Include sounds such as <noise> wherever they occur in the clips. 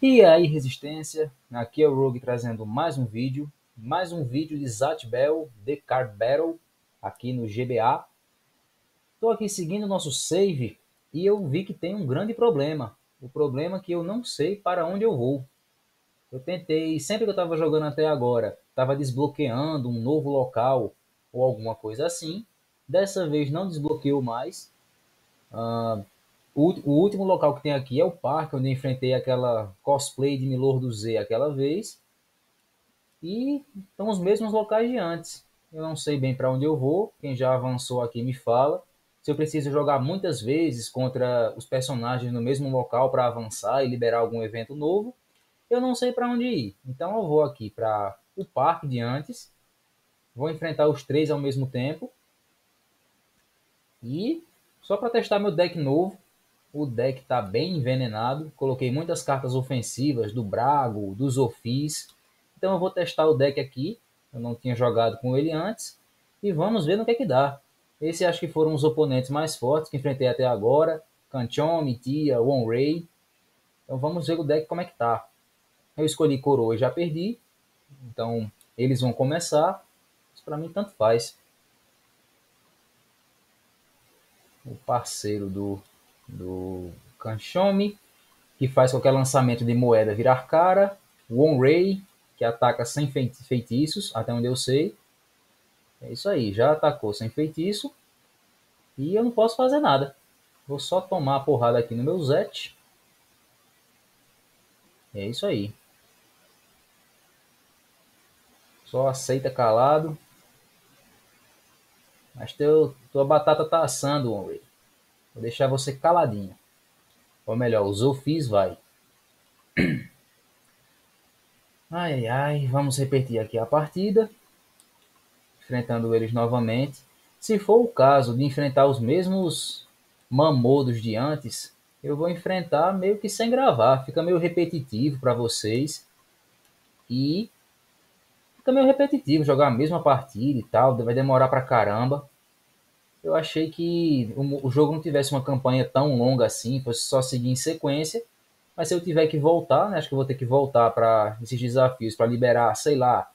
E aí, Resistência, aqui é o Rogue trazendo mais um vídeo, mais um vídeo de Zat Bell, The Card Battle, aqui no GBA. Estou aqui seguindo o nosso save e eu vi que tem um grande problema. O problema é que eu não sei para onde eu vou. Eu tentei, sempre que eu estava jogando até agora, estava desbloqueando um novo local ou alguma coisa assim. Dessa vez não desbloqueou mais. Uh, o, último local que tem aqui é o parque, onde eu enfrentei aquela cosplay de Milor do Z aquela vez. E são os mesmos locais de antes. Eu não sei bem para onde eu vou. Quem já avançou aqui me fala. Se eu preciso jogar muitas vezes contra os personagens no mesmo local para avançar e liberar algum evento novo, eu não sei para onde ir. Então eu vou aqui para o parque de antes. Vou enfrentar os três ao mesmo tempo. E só para testar meu deck novo, o deck está bem envenenado. Coloquei muitas cartas ofensivas do Brago, dos Ofis. Então eu vou testar o deck aqui. Eu não tinha jogado com ele antes. E vamos ver no que é que dá. Esse acho que foram os oponentes mais fortes que enfrentei até agora. Kanchon, Mitia, One Ray. Então vamos ver o deck como é que tá. Eu escolhi coroa e já perdi. Então eles vão começar. Isso para mim tanto faz. O parceiro do do Kanchomi, que faz qualquer lançamento de moeda virar cara. One Ray, que ataca sem feitiços, até onde eu sei. É isso aí, já atacou sem feitiço. E eu não posso fazer nada. Vou só tomar a porrada aqui no meu Zet. É isso aí. Só aceita calado. Mas teu, tua batata tá assando, Ray. Vou deixar você caladinho. Ou melhor, os ofis vai. Ai, ai, vamos repetir aqui a partida. Enfrentando eles novamente. Se for o caso de enfrentar os mesmos mamodos de antes, eu vou enfrentar meio que sem gravar. Fica meio repetitivo para vocês. E fica meio repetitivo jogar a mesma partida e tal. Vai demorar pra caramba eu achei que o, jogo não tivesse uma campanha tão longa assim, fosse só seguir em sequência. Mas se eu tiver que voltar, né, acho que vou ter que voltar para esses desafios, para liberar, sei lá.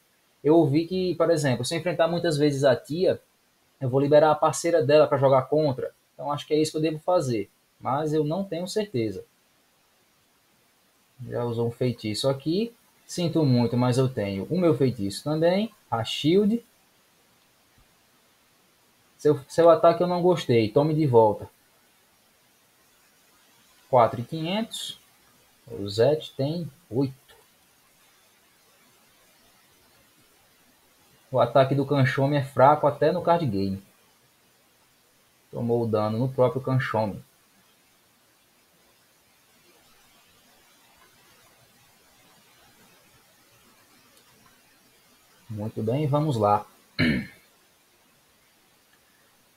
Eu ouvi que, por exemplo, se eu enfrentar muitas vezes a tia, eu vou liberar a parceira dela para jogar contra. Então acho que é isso que eu devo fazer. Mas eu não tenho certeza. Já usou um feitiço aqui. Sinto muito, mas eu tenho o meu feitiço também. A shield. Seu, seu ataque eu não gostei. Tome de volta. 4,500. O Zet tem 8. O ataque do Canchome é fraco até no card game. Tomou o dano no próprio Canchome. Muito bem, vamos lá. <clears throat>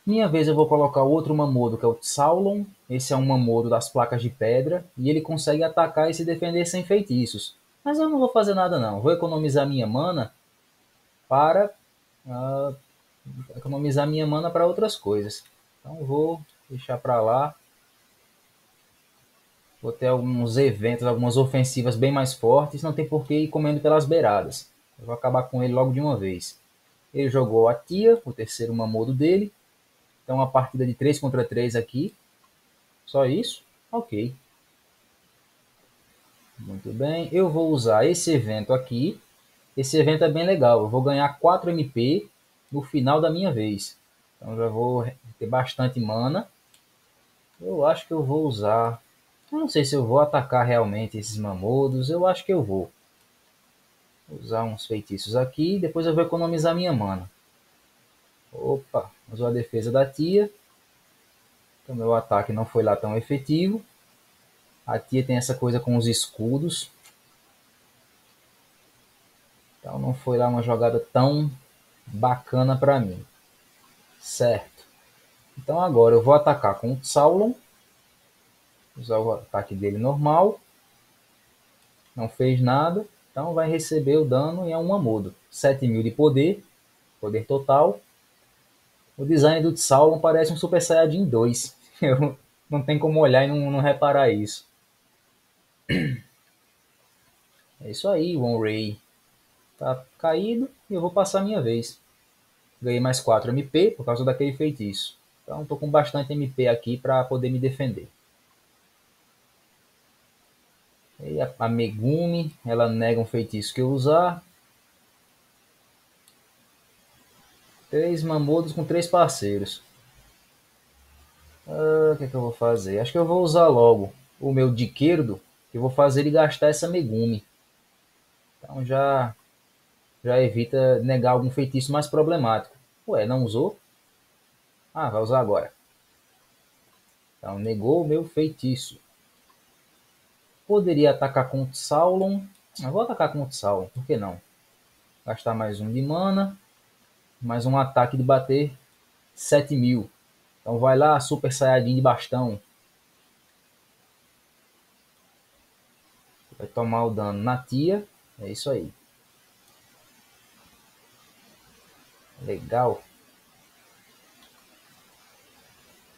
Minha vez eu vou colocar outro Mamodo, que é o Saulon. Esse é um Mamodo das placas de pedra. E ele consegue atacar e se defender sem feitiços. Mas eu não vou fazer nada não. Vou economizar minha mana para... Uh, economizar minha mana para outras coisas. Então vou deixar para lá. Vou ter alguns eventos, algumas ofensivas bem mais fortes. Não tem por que ir comendo pelas beiradas. Eu vou acabar com ele logo de uma vez. Ele jogou a Tia, o terceiro Mamodo dele. Então, uma partida de 3 contra 3 aqui. Só isso? Ok. Muito bem. Eu vou usar esse evento aqui. Esse evento é bem legal. Eu vou ganhar 4 MP no final da minha vez. Então, já vou ter bastante mana. Eu acho que eu vou usar... Eu não sei se eu vou atacar realmente esses mamodos. Eu acho que eu vou. Vou usar uns feitiços aqui. Depois eu vou economizar minha mana. Opa, usou a defesa da tia. Então meu ataque não foi lá tão efetivo. A tia tem essa coisa com os escudos. Então não foi lá uma jogada tão bacana para mim. Certo. Então agora eu vou atacar com o Saulon. Usar o ataque dele normal. Não fez nada. Então vai receber o dano e é um Amodo. 7000 de poder. Poder total. O design do Sauron parece um Super Saiyajin 2. <laughs> Eu não tem como olhar e não, não reparar isso. <clears throat> É isso aí, One Ray. Tá caído e eu vou passar a minha vez. Ganhei mais 4 MP por causa daquele feitiço. Então estou com bastante MP aqui para poder me defender. E a, a Megumi, ela nega um feitiço que eu usar. Três mamodos com três parceiros. Ah, o que, é que eu vou fazer? Acho que eu vou usar logo o meu Diquerdo, que eu vou fazer ele gastar essa Megumi. Então já, já evita negar algum feitiço mais problemático. Ué, não usou? Ah, vai usar agora. Então, negou o meu feitiço. Poderia atacar com Saulon. Eu vou atacar com Saulon, por que não? Gastar mais um de mana. Mais um ataque de bater 7 mil. Então vai lá, Super Saiyajin de bastão. Vai tomar o dano na tia. É isso aí. Legal.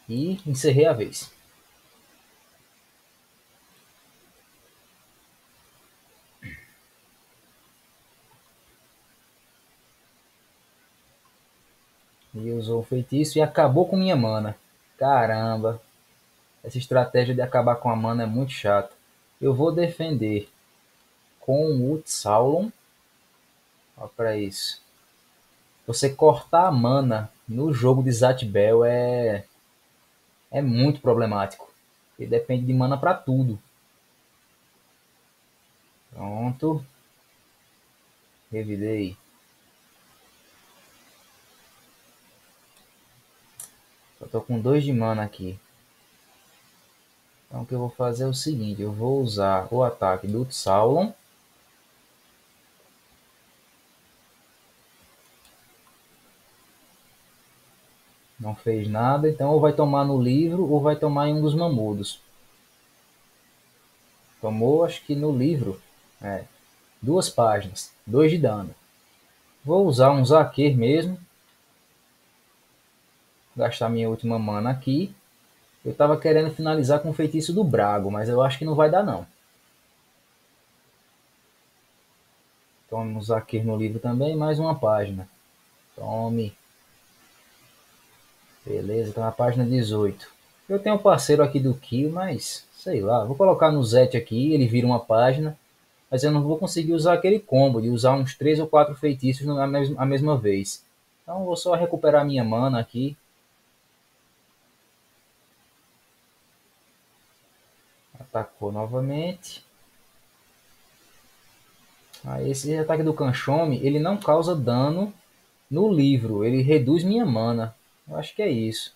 E encerrei a vez. E usou o feitiço e acabou com minha mana. Caramba. Essa estratégia de acabar com a mana é muito chata. Eu vou defender com o Saulon. Olha para isso. Você cortar a mana no jogo de Zatbel é é muito problemático. E depende de mana para tudo. Pronto. Revidei. Só tô com dois de mana aqui. Então o que eu vou fazer é o seguinte, eu vou usar o ataque do Saulon. Não fez nada, então ou vai tomar no livro ou vai tomar em um dos mamudos. Tomou, acho que no livro. É, duas páginas, dois de dano. Vou usar um Zaquer mesmo gastar minha última mana aqui. Eu estava querendo finalizar com o feitiço do Brago, mas eu acho que não vai dar não. Vamos aqui no livro também, mais uma página. Tome. Beleza, tá na página 18. Eu tenho um parceiro aqui do Kill, mas sei lá. Vou colocar no Zet aqui, ele vira uma página. Mas eu não vou conseguir usar aquele combo de usar uns 3 ou 4 feitiços na mesma, a mesma vez. Então vou só recuperar minha mana aqui. Atacou novamente. Aí esse ataque do Kanchomi, ele não causa dano no livro. Ele reduz minha mana. Eu acho que é isso.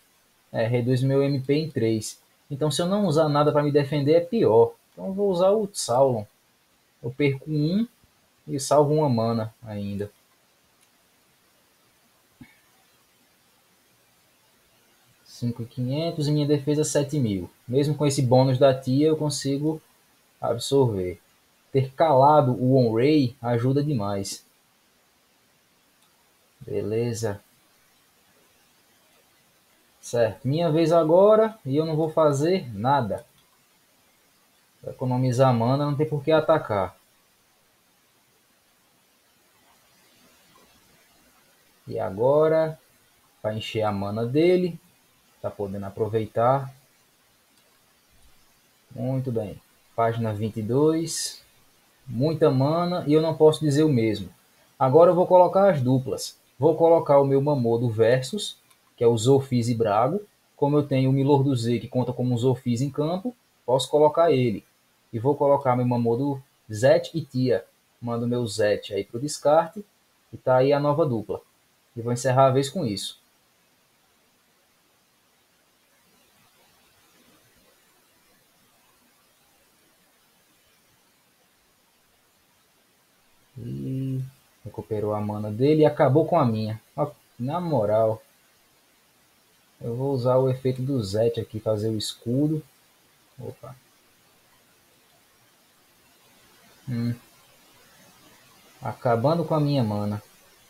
É, reduz meu MP em 3. Então se eu não usar nada para me defender é pior. Então eu vou usar o Saulon. Eu perco um e salvo uma mana ainda. 5.500 e minha defesa 7.000. Mesmo com esse bônus da tia, eu consigo absorver. Ter calado o On-Ray ajuda demais. Beleza. Certo, minha vez agora e eu não vou fazer nada. Para economizar mana, não tem por que atacar. E agora, para encher a mana dele, Tá podendo aproveitar. Muito bem. Página 22. Muita mana e eu não posso dizer o mesmo. Agora eu vou colocar as duplas. Vou colocar o meu Mamodo Versus, que é o Zofis e Brago. Como eu tenho o Milor do Z, que conta como Zofis em campo, posso colocar ele. E vou colocar meu Mamodo Zet e Tia. Mando meu Zet aí para o descarte. E tá aí a nova dupla. E vou encerrar a vez com isso. Recuperou a mana dele e acabou com a minha. Na moral. Eu vou usar o efeito do Zet aqui, fazer o escudo. Opa. Hum. Acabando com a minha mana.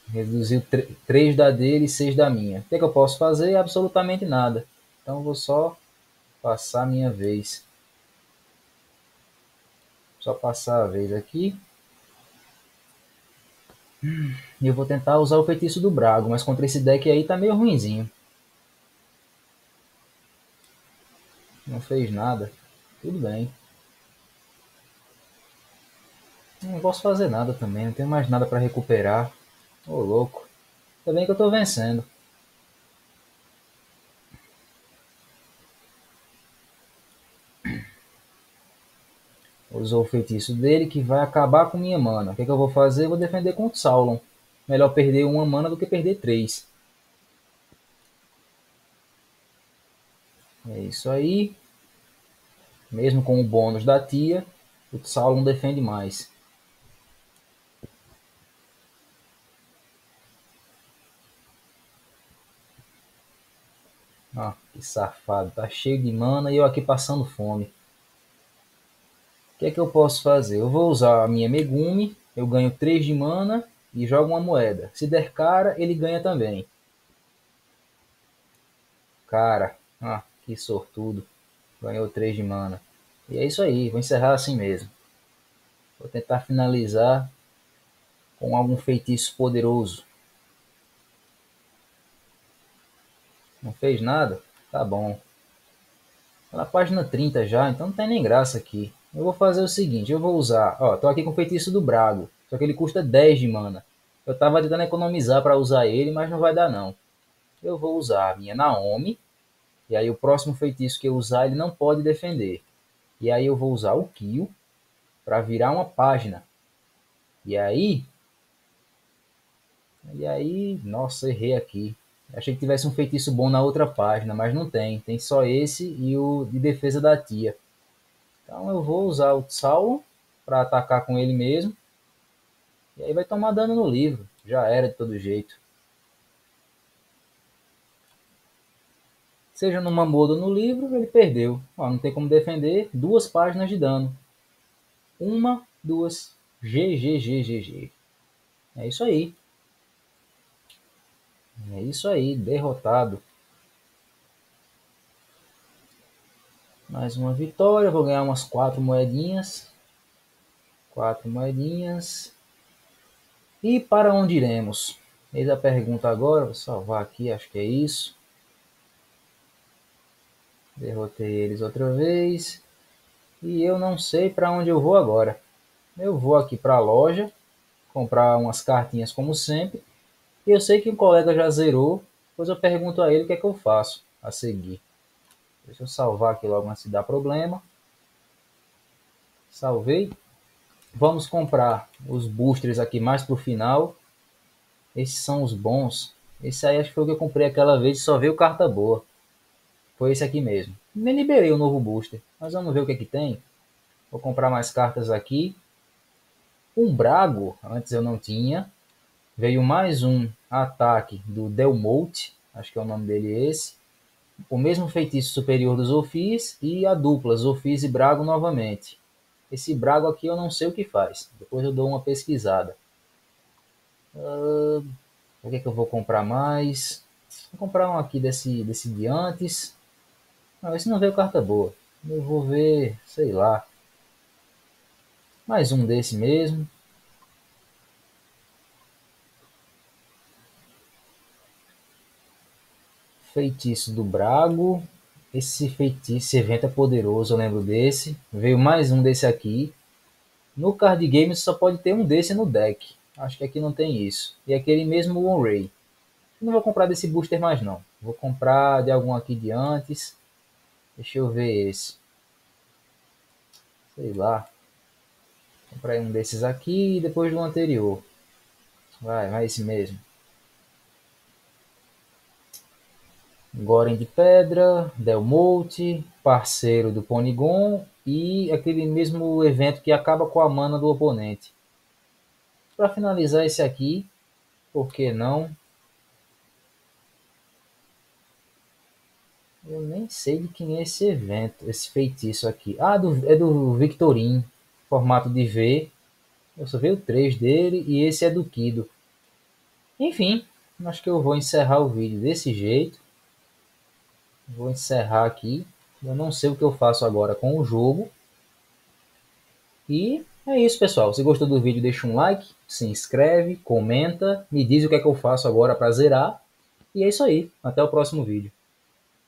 Reduziu 3 da dele e 6 da minha. O que, é que eu posso fazer? Absolutamente nada. Então eu vou só passar a minha vez. Só passar a vez aqui. Eu vou tentar usar o feitiço do Brago, mas contra esse deck aí tá meio ruinzinho. Não fez nada. Tudo bem. Não posso fazer nada também, não tenho mais nada para recuperar. Ô louco. Ainda bem que eu tô vencendo. Usou o feitiço dele que vai acabar com minha mana. O que, é que eu vou fazer? Eu vou defender com o Sauron. Melhor perder uma mana do que perder três. É isso aí. Mesmo com o bônus da tia, o Sauron defende mais. Ah, que safado. Tá cheio de mana e eu aqui passando fome que é que eu posso fazer? Eu vou usar a minha Megumi, eu ganho 3 de mana e jogo uma moeda. Se der cara, ele ganha também. Cara, ah, que sortudo. Ganhou 3 de mana. E é isso aí, vou encerrar assim mesmo. Vou tentar finalizar com algum feitiço poderoso. Não fez nada? Tá bom. Tá na página 30 já, então não tem nem graça aqui. Eu vou fazer o seguinte, eu vou usar, ó, tô aqui com o feitiço do Brago, só que ele custa 10 de mana. Eu tava tentando economizar para usar ele, mas não vai dar não. Eu vou usar a minha Naomi, e aí o próximo feitiço que eu usar ele não pode defender. E aí eu vou usar o Kyo para virar uma página. E aí... E aí... Nossa, errei aqui. Achei que tivesse um feitiço bom na outra página, mas não tem. Tem só esse e o de defesa da tia. Então eu vou usar o Sauron para atacar com ele mesmo. E aí vai tomar dano no livro. Já era de todo jeito. Seja numa moda no livro, ele perdeu. Ó, não tem como defender. Duas páginas de dano. Uma, duas. GGGGG. É isso aí. É isso aí. Derrotado. Mais uma vitória, vou ganhar umas quatro moedinhas. Quatro moedinhas. E para onde iremos? Eis a pergunta agora, vou salvar aqui, acho que é isso. Derrotei eles outra vez. E eu não sei para onde eu vou agora. Eu vou aqui para a loja, comprar umas cartinhas como sempre. E eu sei que um colega já zerou, pois eu pergunto a ele o que é que eu faço a seguir. Deixa eu salvar aqui logo antes de dar problema. Salvei. Vamos comprar os boosters aqui mais pro final. Esses são os bons. Esse aí acho que foi o que eu comprei aquela vez e só veio carta boa. Foi esse aqui mesmo. Nem liberei o novo booster. Mas vamos ver o que, é que tem. Vou comprar mais cartas aqui. Um Brago, antes eu não tinha. Veio mais um ataque do Delmote. Acho que é o nome dele esse o mesmo feitiço superior dos Ofis e a dupla Zofis e Brago novamente. Esse Brago aqui eu não sei o que faz. Depois eu dou uma pesquisada. Uh, o que, é que eu vou comprar mais? Vou comprar um aqui desse, desse de antes. Não, esse não veio carta boa. Eu vou ver, sei lá. Mais um desse mesmo. Feitiço do Brago. Esse feitiço, esse evento é poderoso, eu lembro desse. Veio mais um desse aqui. No card game só pode ter um desse no deck. Acho que aqui não tem isso. E aquele mesmo One Ray. Não vou comprar desse booster mais não. Vou comprar de algum aqui de antes. Deixa eu ver esse. Sei lá. Comprar um desses aqui e depois do anterior. Vai, vai esse mesmo. Goren de Pedra, Delmote, parceiro do Ponygon e aquele mesmo evento que acaba com a mana do oponente. Para finalizar esse aqui, por que não? Eu nem sei de quem é esse evento, esse feitiço aqui. Ah, do, é do Victorin, formato de V. Eu só vi o 3 dele e esse é do Kido. Enfim, acho que eu vou encerrar o vídeo desse jeito. Vou encerrar aqui. Eu não sei o que eu faço agora com o jogo. E É isso, pessoal. Se gostou do vídeo, deixa um like, se inscreve, comenta, me diz o que é que eu faço agora para zerar. E é isso aí. Até o próximo vídeo.